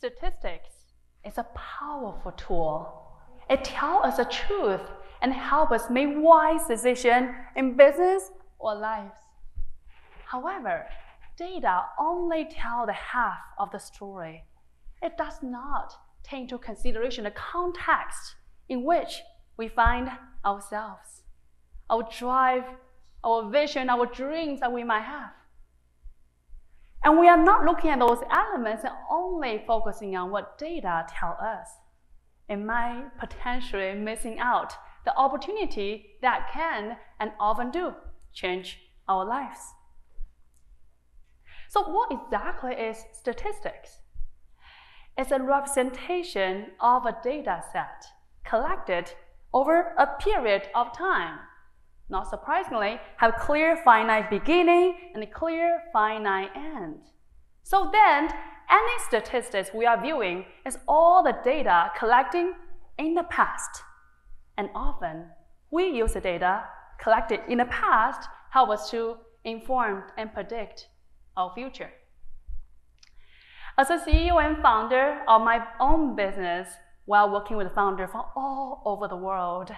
Statistics is a powerful tool. It tells us the truth and helps us make wise decisions in business or lives. However, data only tell the half of the story. It does not take into consideration the context in which we find ourselves, our drive, our vision, our dreams that we might have. And we are not looking at those elements and only focusing on what data tell us. Am I potentially missing out the opportunity that can and often do change our lives. So what exactly is statistics? It's a representation of a data set collected over a period of time. Not surprisingly, have a clear finite beginning and a clear finite end. So then, any statistics we are viewing is all the data collecting in the past. And often, we use the data collected in the past help us to inform and predict our future. As a CEO and founder of my own business, while working with founders from all over the world,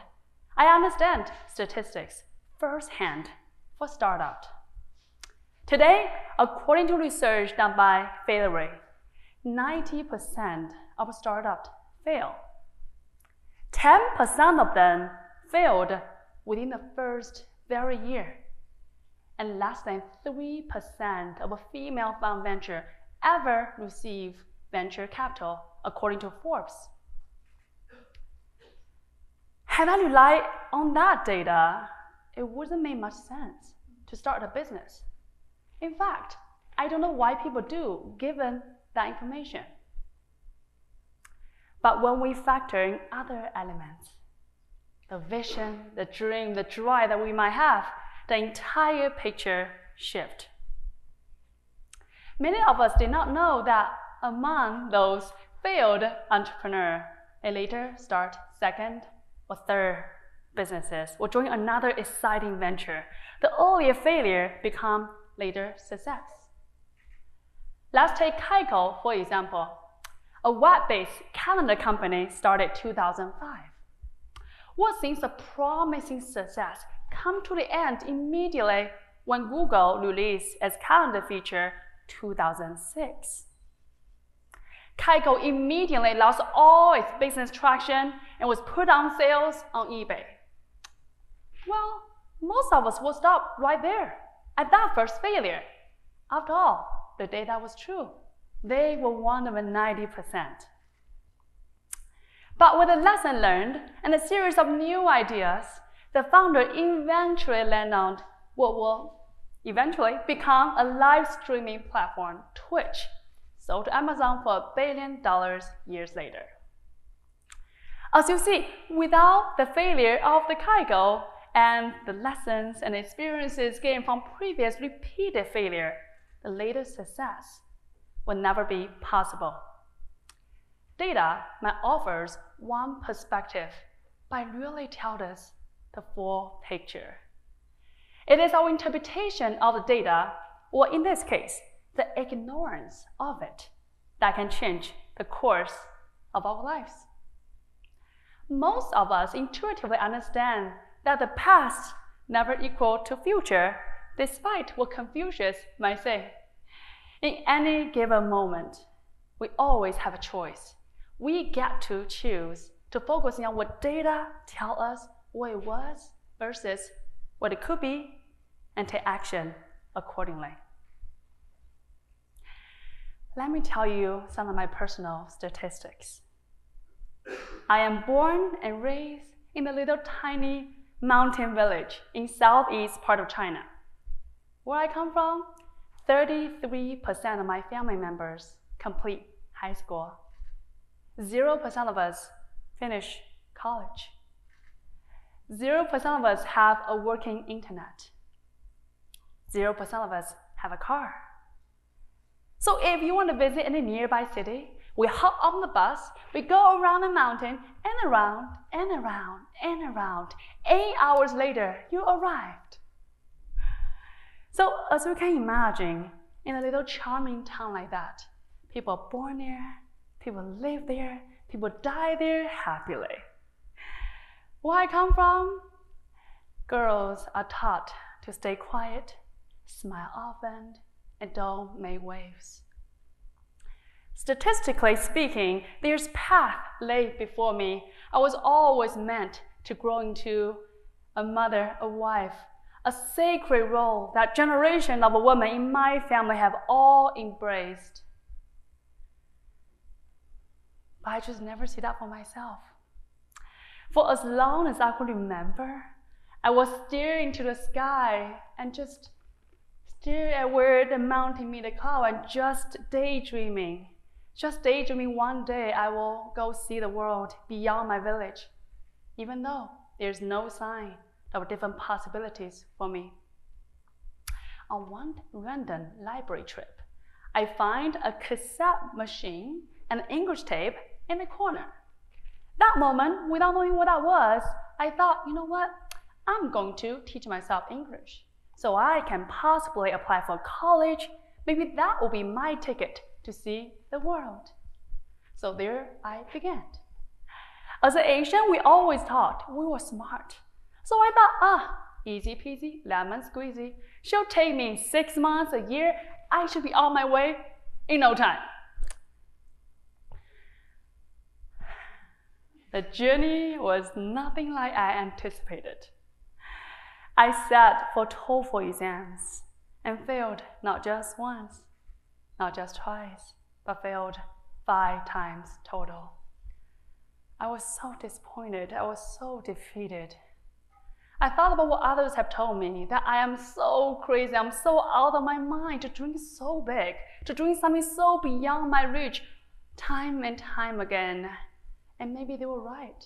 I understand statistics firsthand for startup. Today, according to research done by FailRate, 90% of startups fail. 10% of them failed within the first very year, and less than 3% of a female fund venture ever receive venture capital, according to Forbes. Had I relied on that data, it wouldn't make much sense to start a business. In fact, I don't know why people do, given that information. But when we factor in other elements, the vision, the dream, the drive that we might have, the entire picture shift. Many of us did not know that among those failed entrepreneurs, they later start second or third businesses or join another exciting venture. The earlier failure become later success. Let's take Kaiko, for example, a web-based calendar company started 2005. What seems a promising success come to the end immediately when Google released its calendar feature 2006. Kaiko immediately lost all its business traction and was put on sales on eBay. Well, most of us will stop right there at that first failure. After all, the data was true. They were one of the 90%. But with a lesson learned and a series of new ideas, the founder eventually landed on what will eventually become a live streaming platform, Twitch, sold to Amazon for a billion dollars years later. As you see, without the failure of the Kaiko and the lessons and experiences gained from previous repeated failure, the latest success will never be possible. Data might offer one perspective, but really tells us the full picture. It is our interpretation of the data, or in this case, the ignorance of it, that can change the course of our lives. Most of us intuitively understand that the past never equal to future, despite what Confucius might say. In any given moment, we always have a choice. We get to choose to focus on what data tell us what it was versus what it could be and take action accordingly. Let me tell you some of my personal statistics. I am born and raised in a little tiny mountain village in southeast part of China. Where I come from, 33% of my family members complete high school. 0% of us finish college. 0% of us have a working internet. 0% of us have a car. So if you want to visit any nearby city, we hop on the bus, we go around the mountain and around and around and around. Eight hours later, you arrived. So as you can imagine, in a little charming town like that, people are born there, People live there, people die there happily. Where I come from, girls are taught to stay quiet, smile often, and don't make waves. Statistically speaking, there's path laid before me. I was always meant to grow into a mother, a wife, a sacred role that generation of women in my family have all embraced. But I just never see that for myself. For as long as I could remember, I was staring into the sky and just stare at where the mountain the cloud and just daydreaming. Just daydreaming one day I will go see the world beyond my village, even though there's no sign of different possibilities for me. On one random library trip, I find a cassette machine and English tape in the corner. That moment, without knowing what that was, I thought, you know what? I'm going to teach myself English so I can possibly apply for college. Maybe that will be my ticket to see the world. So there I began. As an Asian, we always thought we were smart. So I thought, ah, easy peasy, lemon squeezy. She'll take me six months, a year. I should be on my way in no time. The journey was nothing like I anticipated. I sat for TOEFL exams and failed not just once, not just twice, but failed five times total. I was so disappointed. I was so defeated. I thought about what others have told me that I am so crazy, I'm so out of my mind to dream so big, to dream something so beyond my reach, time and time again. And maybe they were right.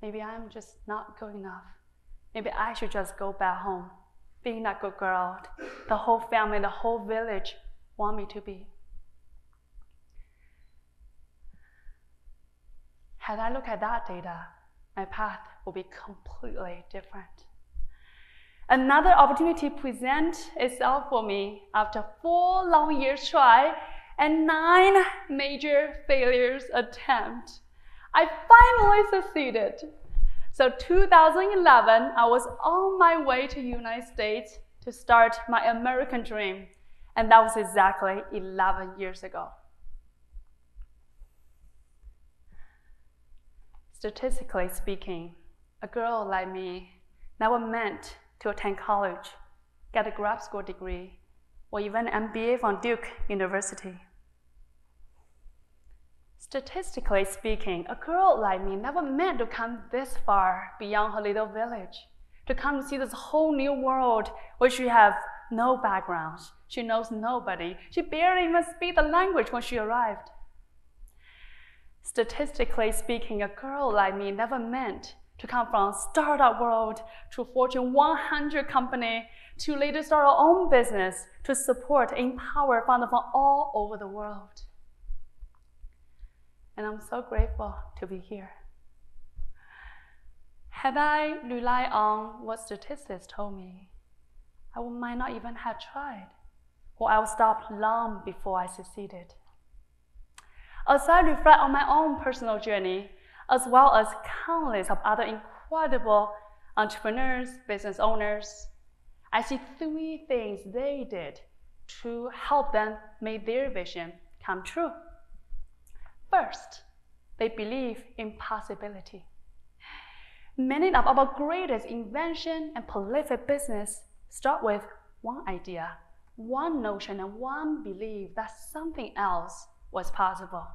Maybe I'm just not good enough. Maybe I should just go back home, being that good girl the whole family, the whole village want me to be. Had I looked at that data, my path would be completely different. Another opportunity present itself for me after four long years try and nine major failures attempt. I finally succeeded. So 2011, I was on my way to the United States to start my American dream. And that was exactly 11 years ago. Statistically speaking, a girl like me never meant to attend college, get a grad school degree, or even MBA from Duke University. Statistically speaking, a girl like me never meant to come this far beyond her little village, to come see this whole new world where she has no background, she knows nobody, she barely even speaks the language when she arrived. Statistically speaking, a girl like me never meant to come from startup world to Fortune 100 company to later start our own business to support, empower founders from all over the world and I'm so grateful to be here. Had I relied on what statistics told me, I might not even have tried, or I would stop long before I succeeded. As I reflect on my own personal journey, as well as countless of other incredible entrepreneurs, business owners, I see three things they did to help them make their vision come true. First, they believe in possibility. Many of our greatest invention and prolific business start with one idea, one notion, and one belief that something else was possible.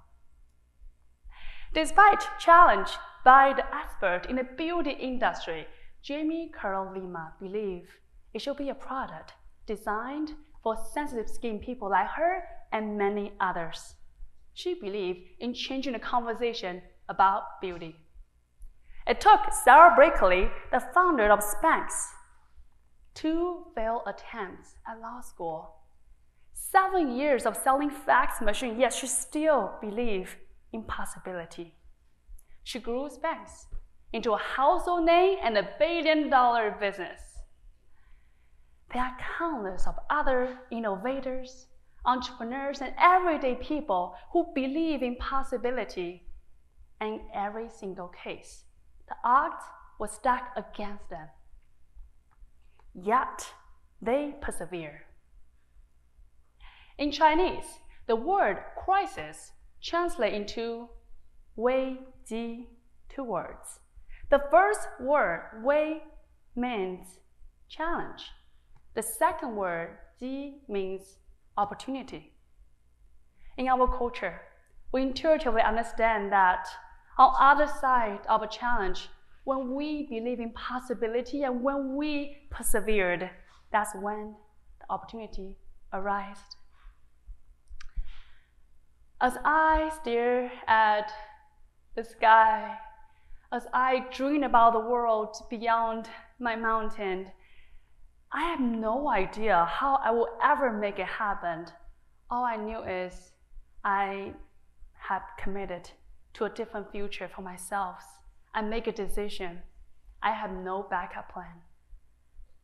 Despite challenge by the expert in the beauty industry, Jamie Kern Lima believed it should be a product designed for sensitive skin people like her and many others. She believed in changing the conversation about beauty. It took Sara Blakely, the founder of Spanx, two failed attempts at law school, seven years of selling fax machine, yet she still believed in possibility. She grew Spanx into a household name and a billion dollar business. There are countless of other innovators, entrepreneurs, and everyday people who believe in possibility. And in every single case, the odds were stacked against them. Yet, they persevere. In Chinese, the word crisis translates into wei ji, two words. The first word, wei, means challenge. The second word, ji, means opportunity. In our culture, we intuitively understand that on other side of a challenge, when we believe in possibility and when we persevered, that's when the opportunity arises. As I stare at the sky, as I dream about the world beyond my mountain, I have no idea how I will ever make it happen. All I knew is I have committed to a different future for myself. I make a decision. I have no backup plan.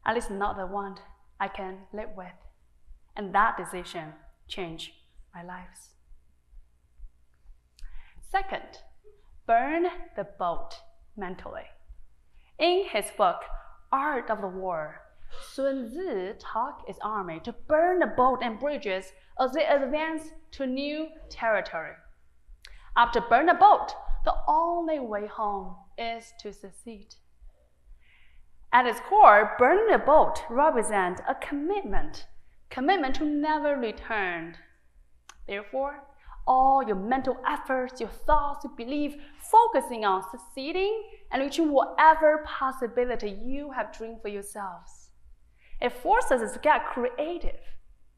At least not the one I can live with. And that decision changed my lives. Second, burn the boat mentally. In his book, Art of the War, Sun Tzu taught his army to burn the boat and bridges as they advance to new territory. After burn the boat, the only way home is to succeed. At its core, burning the boat represents a commitment, commitment to never return. Therefore, all your mental efforts, your thoughts, your belief, focusing on succeeding and reaching whatever possibility you have dreamed for yourselves. It forces us to get creative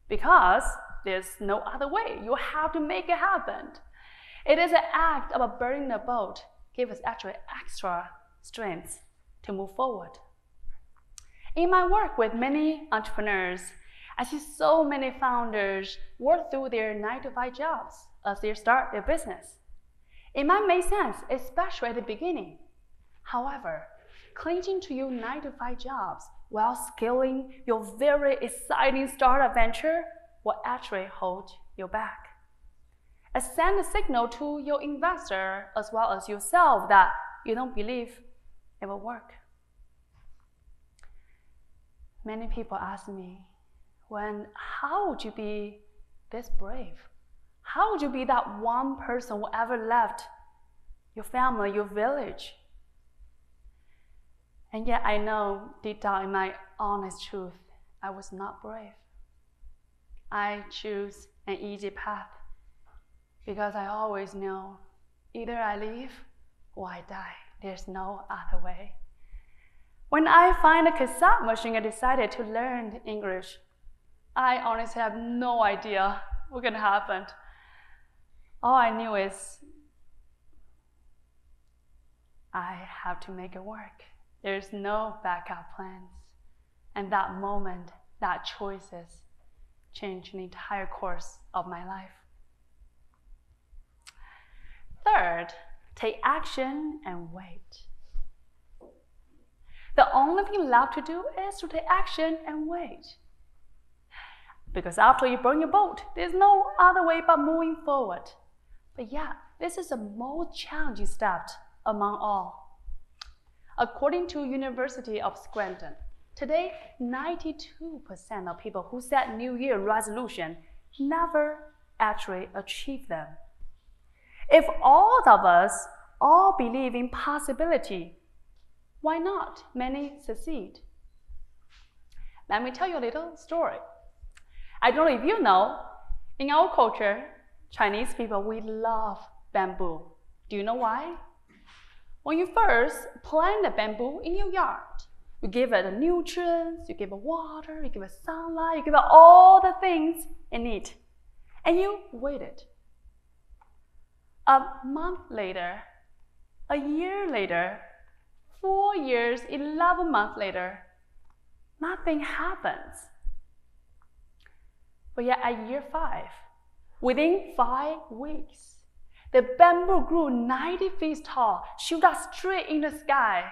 because there's no other way. You have to make it happen. It is an act of burning the boat, give us actually extra strength to move forward. In my work with many entrepreneurs, I see so many founders work through their nine to five jobs as they start their business. It might make sense, especially at the beginning. However, clinging to your nine to five jobs while scaling your very exciting startup venture will actually hold you back. And send a signal to your investor as well as yourself that you don't believe it will work. Many people ask me, when how would you be this brave? How would you be that one person who ever left your family, your village? And yet I know deep down in my honest truth, I was not brave. I choose an easy path because I always know either I leave or I die. There's no other way. When I find a cassette machine and decided to learn English, I honestly have no idea what can happen. All I knew is I have to make it work. There's no backup plans. And that moment, that choices, changed the entire course of my life. Third, take action and wait. The only thing left to do is to take action and wait. Because after you burn your boat, there's no other way but moving forward. But yeah, this is the most challenging step among all. According to University of Scranton, today 92% of people who set New Year resolution never actually achieve them. If all of us all believe in possibility, why not many succeed? Let me tell you a little story. I don't know if you know, in our culture, Chinese people, we love bamboo. Do you know why? When you first plant the bamboo in your yard, you give it nutrients, you give it water, you give it sunlight, you give it all the things it needs. And you wait it a month later, a year later, four years, 11 months later, nothing happens. But yet at year five, within five weeks, the bamboo grew 90 feet tall, shoot up straight in the sky.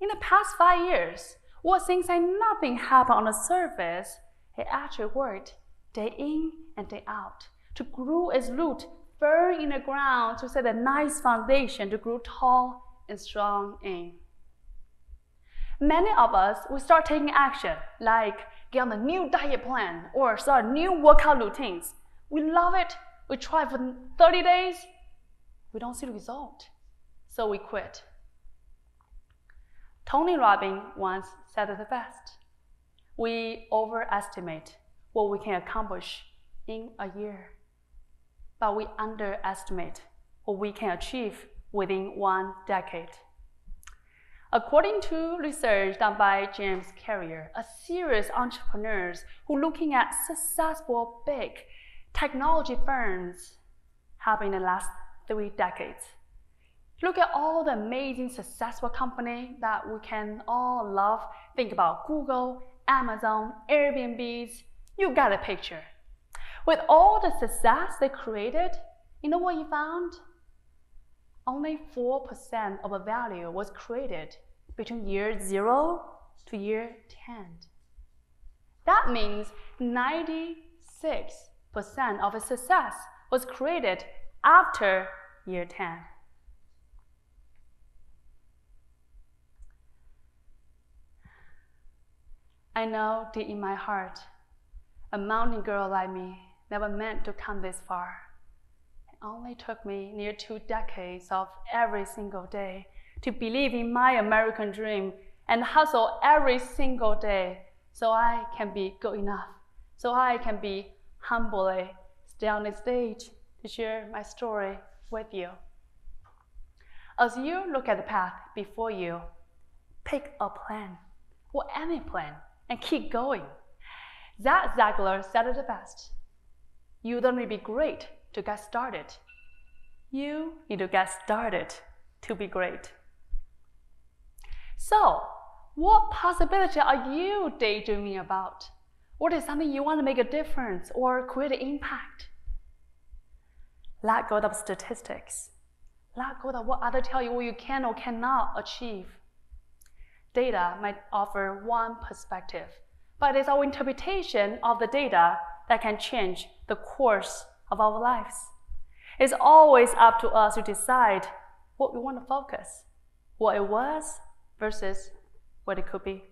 In the past five years, what seems like nothing happened on the surface, it actually worked day in and day out, to grow its root firm in the ground to set a nice foundation to grow tall and strong in. Many of us will start taking action, like get on a new diet plan or start new workout routines. We love it. We try for 30 days. We don't see the result. So we quit. Tony Robbins once said it the best. We overestimate what we can accomplish in a year, but we underestimate what we can achieve within one decade. According to research done by James Carrier, a serious entrepreneurs who looking at successful big technology firms have in the last three decades. Look at all the amazing successful company that we can all love. Think about Google, Amazon, Airbnbs. You got a picture. With all the success they created, you know what you found? only 4% of the value was created between year 0 to year 10. That means 96% of a success was created after year 10. I know deep in my heart, a mountain girl like me never meant to come this far It only took me near two decades of every single day to believe in my American dream and hustle every single day so I can be good enough, so I can be humbly stay on the stage to share my story with you. As you look at the path before you, pick a plan, or any plan, and keep going. Zig Ziglar said it the best. You don't need to be great to get started. You need to get started to be great. So, what possibility are you daydreaming about? What is something you want to make a difference or create an impact? Let go of statistics. Let go of what others tell you what you can or cannot achieve. Data might offer one perspective, but it's our interpretation of the data that can change the course of our lives. It's always up to us to decide what we want to focus, what it was versus what it could be.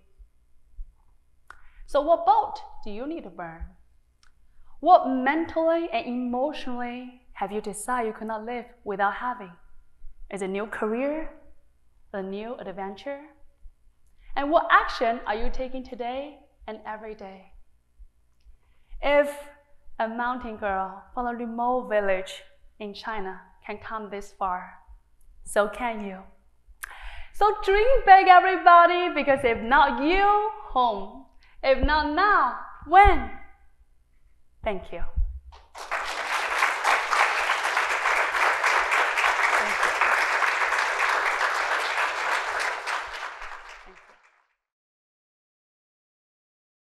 So, what boat do you need to burn? What mentally and emotionally have you decided you cannot live without having? Is it a new career, a new adventure? And what action are you taking today and every day? If a mountain girl from a remote village in China can come this far, so can you. So dream big, everybody, because if not you, home. If not now, when? Thank you.